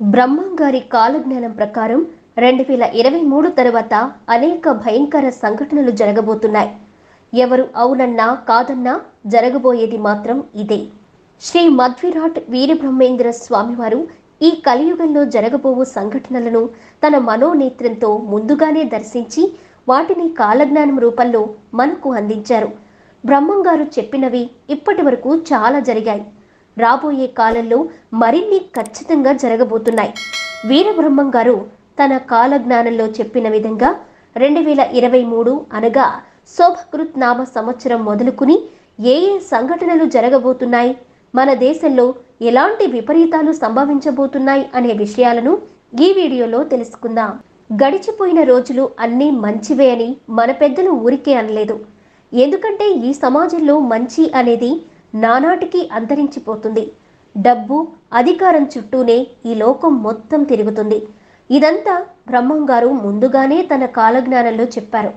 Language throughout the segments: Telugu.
బ్రహ్మం గారి కాలజ్ఞానం ప్రకారం రెండు వేల ఇరవై మూడు తర్వాత అనేక భయంకర సంఘటనలు జరగబోతున్నాయి. ఎవరు అవునన్నా కాదన్నా జరగబోయేది మాత్రం ఇదే. శ్రీ మధ్విరాట్ వీరబ్రహ్మేంద్ర స్వామివారు ఈ కలియుగంలో జరగబోవు సంఘటనలను తన మనోనేత్రంతో ముందుగానే దర్శించి వాటిని కాలజ్ఞానం రూపంలో మనకు అందించారు. బ్రహ్మం గారు చెప్పినవి ఇప్పటి వరకు చాలా జరిగాయి. రాబోయే కాలంలో మరిన్ని ఖచ్చితంగా జరగబోతున్నాయి. వీరబ్రహ్మం గారు తన కాలజ్ఞానంలో చెప్పిన విధంగా రెండు వేల ఇరవై మూడు అనగా శోభకృత్ నామ సంవత్సరం మొదలుకుని ఏ ఏ సంఘటనలు జరగబోతున్నాయి మన దేశంలో ఎలాంటి విపరీతాలు సంభవించబోతున్నాయి అనే విషయాలను ఈ వీడియోలో తెలుసుకుందాం. గడిచిపోయిన రోజులు అన్నీ మంచివే అని మన పెద్దలు ఊరికే అనలేదు. ఎందుకంటే ఈ సమాజంలో మంచి అనేది నానాటికి అంతరించిపోతుంది. డబ్బు అధికారం చుట్టూనే ఈ లోకం మొత్తం తిరుగుతుంది. ఇదంతా బ్రహ్మం గారు ముందుగానే తన కాలజ్ఞానంలో చెప్పారు.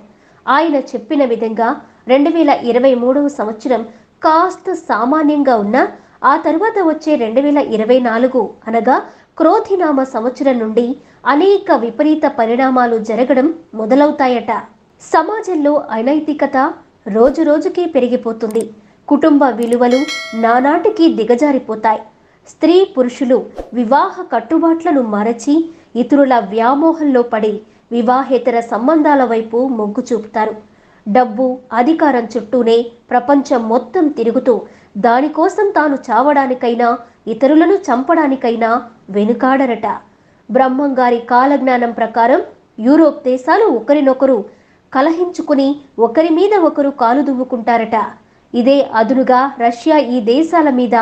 ఆయన చెప్పిన విధంగా రెండు వేల ఇరవై మూడవ సంవత్సరం కాస్త సామాన్యంగా ఉన్నా ఆ తరువాత వచ్చే రెండు వేల ఇరవై నాలుగు అనగా క్రోధినామ సంవత్సరం నుండి అనేక విపరీత పరిణామాలు జరగడం మొదలవుతాయట. సమాజంలో అనైతికత రోజు రోజుకి పెరిగిపోతుంది. కుటుంబ విలువలు నానాటికి దిగజారిపోతాయి. స్త్రీ పురుషులు వివాహ కట్టుబాట్లను మరచి ఇతరుల వ్యామోహంలో పడి వివాహేతర సంబంధాల వైపు మొగ్గు చూపుతారు. డబ్బు అధికారం చుట్టూనే ప్రపంచం మొత్తం తిరుగుతూ దానికోసం తాను చావడానికైనా ఇతరులను చంపడానికైనా వెనుకాడరట. బ్రహ్మంగారి కాలజ్ఞానం ప్రకారం యూరోప్ దేశాలు ఒకరినొకరు కలహించుకుని ఒకరి మీద ఒకరు కాలు దువ్వుకుంటారట. ఇదే అదునుగా రష్యా ఈ దేశాల మీద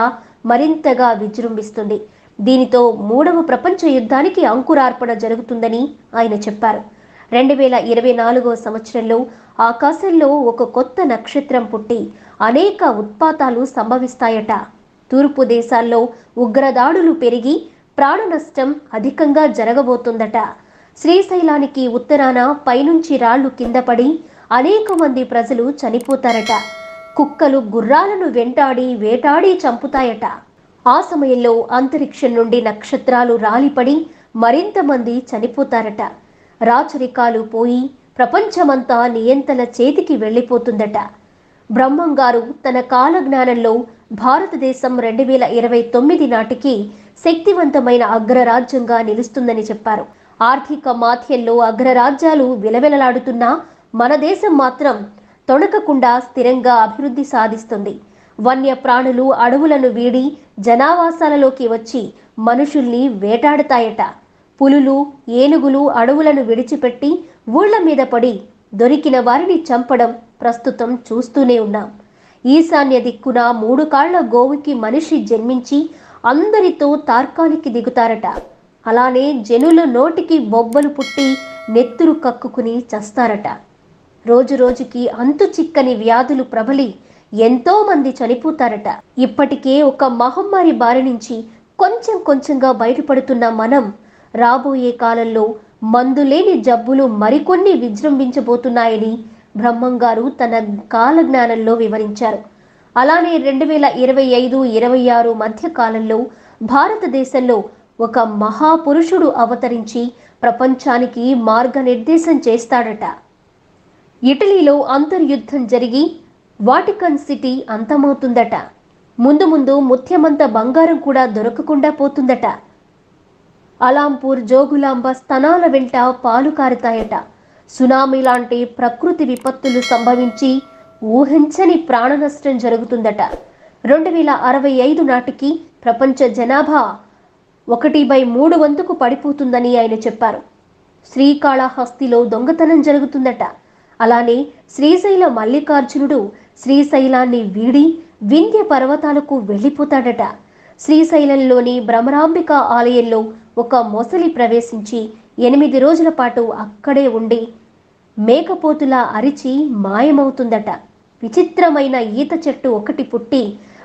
మరింతగా విజృంభిస్తుంది. దీనితో మూడవ ప్రపంచ యుద్ధానికి అంకురార్పణ జరుగుతుందని ఆయన చెప్పారు. రెండు వేల ఇరవై నాలుగవ సంవత్సరంలో ఆకాశంలో ఒక కొత్త నక్షత్రం పుట్టి అనేక ఉత్పాతాలు సంభవిస్తాయట. తూర్పు దేశాల్లో ఉగ్రదాడులు పెరిగి ప్రాణ నష్టం అధికంగా జరగబోతుందట. శ్రీశైలానికి ఉత్తరాన పైనుంచి రాళ్ళు కింద పడి అనేక మంది ప్రజలు చనిపోతారట. కుక్కలు గుర్రాలను వెంటాడి వేటాడి చంపుతాయట. ఆ సమయంలో అంతరిక్షం నుండి నక్షత్రాలు రాలిపడి మరింత మంది చనిపోతారట. రాచరికాలు పోయి ప్రపంచమంతా నియంతల చేతికి వెళ్ళిపోతుందట. బ్రహ్మం గారు తన కాలజ్ఞానంలో భారతదేశం రెండు వేల ఇరవై తొమ్మిది నాటికి శక్తివంతమైన అగ్రరాజ్యంగా నిలుస్తుందని చెప్పారు. ఆర్థిక మాధ్యంలో అగ్రరాజ్యాలు విలవిలలాడుతున్నా మన దేశం మాత్రం తొణకకుండా స్థిరంగా అభివృద్ధి సాధిస్తుంది. వన్య ప్రాణులు అడవులను వీడి జనావాసాలలోకి వచ్చి మనుషుల్ని వేటాడుతాయట. పులులు ఏనుగులు అడవులను విడిచిపెట్టి ఊళ్ళ మీద పడి దొరికిన వారిని చంపడం ప్రస్తుతం చూస్తూనే ఉన్నాం. ఈశాన్య దిక్కున మూడు కాళ్ళ గోవుకి మనిషి జన్మించి అందరితో తార్కానికి దిగుతారట. అలానే జనుల నోటికి బొబ్బలు పుట్టి నెత్తురు కక్కుకుని చస్తారట. రోజు రోజుకి అంతు చిక్కని వ్యాధులు ప్రబలి ఎంతో మంది చనిపోతారట. ఇప్పటికే ఒక మహమ్మారి బారి నుంచి కొంచెం కొంచెంగా బయటపడుతున్న మనం రాబోయే కాలంలో మందులేని జబ్బులు మరికొన్ని విజృంభించబోతున్నాయని బ్రహ్మం గారు తన కాలజ్ఞానంలో వివరించారు. అలానే రెండు వేల ఇరవై ఐదు ఇరవై ఆరు మధ్య కాలంలో భారతదేశంలో ఒక మహాపురుషుడు అవతరించి ప్రపంచానికి మార్గనిర్దేశం చేస్తాడట. ఇటలీలో అంతర్యుద్ధం జరిగి వాటికన్ సిటీ అంతమవుతుందట. ముందు ముందు ముత్యమంత బంగారం కూడా దొరకకుండా పోతుందట. అలాంపూర్ జోగులాంబ స్థనాల వెంట పాలు కారుతాయట. సునామీ లాంటి ప్రకృతి విపత్తులు సంభవించి ఊహించని ప్రాణ నష్టం జరుగుతుందట. రెండు వేల అరవై ఐదు నాటికి ప్రపంచ జనాభా ఒకటి బై మూడు వంతుకు పడిపోతుందని ఆయన చెప్పారు. శ్రీకాళహస్తిలో దొంగతనం జరుగుతుందట. అలానే శ్రీశైల మల్లికార్జునుడు శ్రీశైలాన్ని వీడి వింధ్య పర్వతాలకు వెళ్ళిపోతాడట. శ్రీశైలంలోని భ్రమరాంబిక ఆలయంలో ఒక మొసలి ప్రవేశించి ఎనిమిది రోజుల పాటు అక్కడే ఉండి మేకపోతులా అరిచి మాయమవుతుందట. విచిత్రమైన ఈత చెట్టు ఒకటి పుట్టి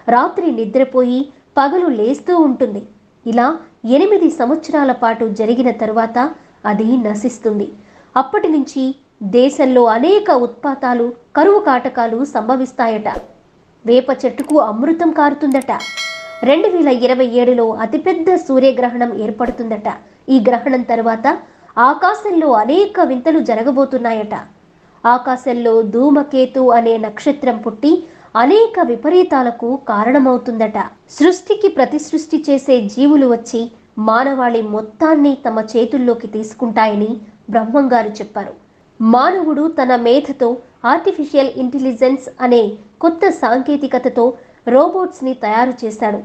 రాత్రి నిద్రపోయి పగలు లేస్తూ ఉంటుంది. ఇలా ఎనిమిది సంవత్సరాల పాటు జరిగిన తరువాత అది నశిస్తుంది. అప్పటి నుంచి దేశంలో అనేక ఉత్పాతాలు కరువు కాటకాలు సంభవిస్తాయట. వేప చెట్టుకు అమృతం కారుతుందట. రెండు వేల ఇరవై ఏడులో అతిపెద్ద సూర్యగ్రహణం ఏర్పడుతుందట. ఈ గ్రహణం తర్వాత ఆకాశంలో అనేక వింతలు జరగబోతున్నాయట. ఆకాశంలో ధూమకేతు అనే నక్షత్రం పుట్టి అనేక విపరీతాలకు కారణమవుతుందట. సృష్టికి ప్రతి సృష్టి చేసే జీవులు వచ్చి మానవాళి మొత్తాన్ని తమ చేతుల్లోకి తీసుకుంటాయని బ్రహ్మంగారు చెప్పారు. మానవుడు తన మేధతో ఆర్టిఫిషియల్ ఇంటెలిజెన్స్ అనే కొత్త సాంకేతికతతో రోబోట్స్ని తయారు చేశాడు.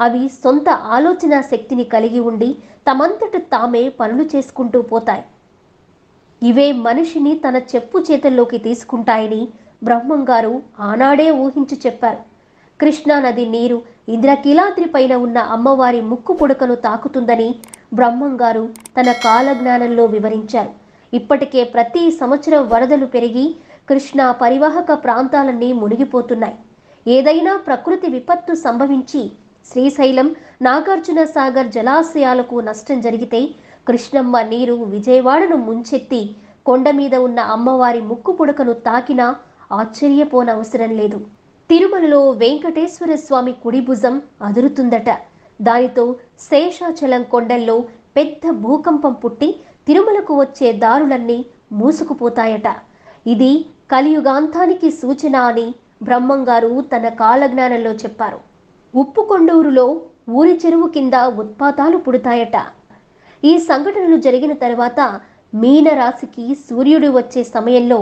అవి సొంత ఆలోచన శక్తిని కలిగి ఉండి తమంతట తామే పనులు చేసుకుంటూ పోతాయి. ఇవే మనిషిని తన చెప్పు చేతల్లోకి తీసుకుంటాయని బ్రహ్మంగారు ఆనాడే ఊహించి చెప్పారు. కృష్ణానది నీరు ఇంద్రకీలాద్రి పైన ఉన్న అమ్మవారి ముక్కు పుడకను తాకుతుందని బ్రహ్మంగారు తన కాలజ్ఞానంలో వివరించారు. ఇప్పటికే ప్రతి సంవత్సరం వరదలు పెరిగి కృష్ణా పరివాహక ప్రాంతాలన్నీ మునిగిపోతున్నాయి. ఏదైనా ప్రకృతి విపత్తు సంభవించి శ్రీశైలం నాగార్జున సాగర్ జలాశయాలకు నష్టం జరిగితే కృష్ణమ్మ నీరు విజయవాడను ముంచెత్తి కొండ మీద ఉన్న అమ్మవారి ముక్కు పుడకను తాకినా ఆశ్చర్యపోనవసరం లేదు. తిరుమలలో వెంకటేశ్వర స్వామి కుడి భుజం అదురుతుందట. దానితో శేషాచలం కొండల్లో పెద్ద భూకంపం పుట్టి తిరుమలకు వచ్చే దారులన్నీ మూసుకుపోతాయట. ఇది కలియుగాంతానికి సూచన అని బ్రహ్మంగారు తన కాలజ్ఞానంలో చెప్పారు. ఉప్పుకొండూరులో ఊరి చెరువు కింద ఉత్పాతాలు పుడతాయట. ఈ సంఘటనలు జరిగిన తర్వాత మీనరాశికి సూర్యుడు వచ్చే సమయంలో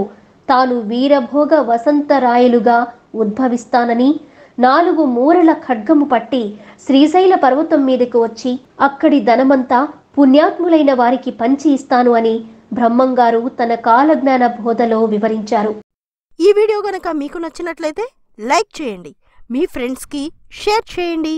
తాను వీరభోగ వసంతరాయలుగా ఉద్భవిస్తానని నాలుగు మూరల ఖడ్గము పట్టి శ్రీశైల పర్వతం మీదకు వచ్చి అక్కడి ధనమంతా పుణ్యాత్ములైన వారికి పంచి ఇస్తాను అని బ్రహ్మంగారు తన కాలజ్ఞాన బోధలో వివరించారు. ఈ వీడియో గనక మీకు నచ్చినట్లయితే లైక్ చేయండి. మీ ఫ్రెండ్స్కి షేర్ చేయండి.